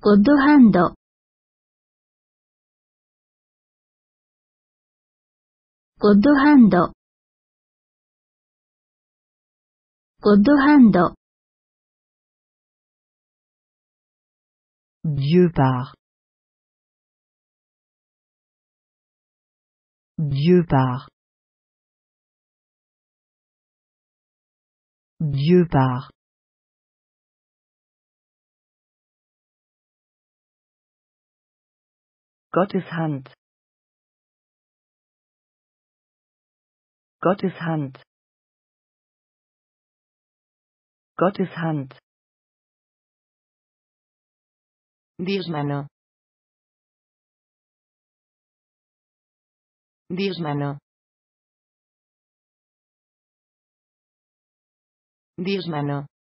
ゴッドハンド。ゴッドハンド。ゴッドハンド。Dieu part. Dieu part. Dieu part. Gottes Hand. Gottes Hand. Gottes Hand. Dízmano. Dízmano. Dízmano.